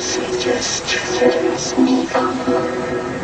she just turns me on.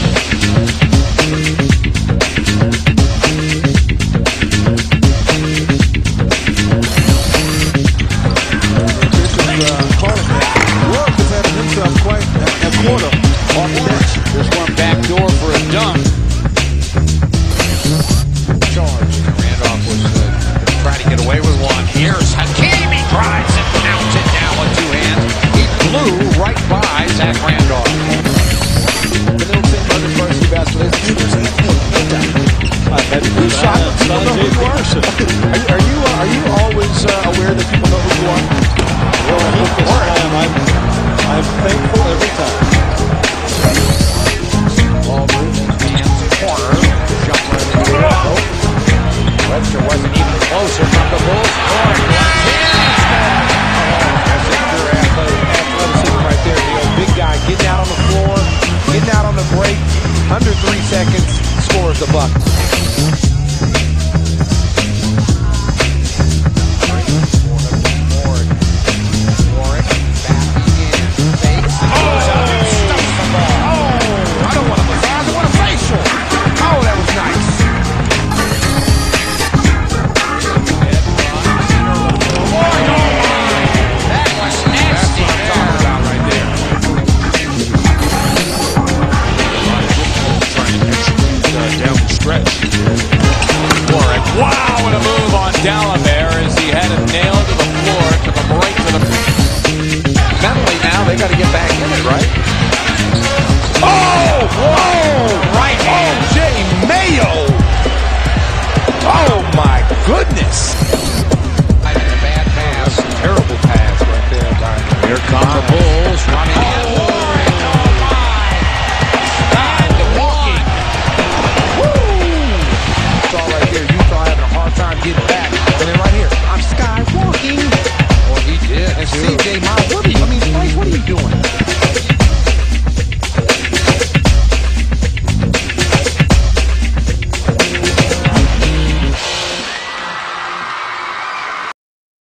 Here's Hakimi drives and counts it down with two hands. He blew right by Zach Randolph. Shot. Who. Are you, uh, are you, are you Under three seconds, scores the buck. Gallagher as he had it nailed to the floor to the right to the. Mentally now they got to get back in it, right? Oh! oh, Right hand. Oh, Jay Mayo! Oh my goodness!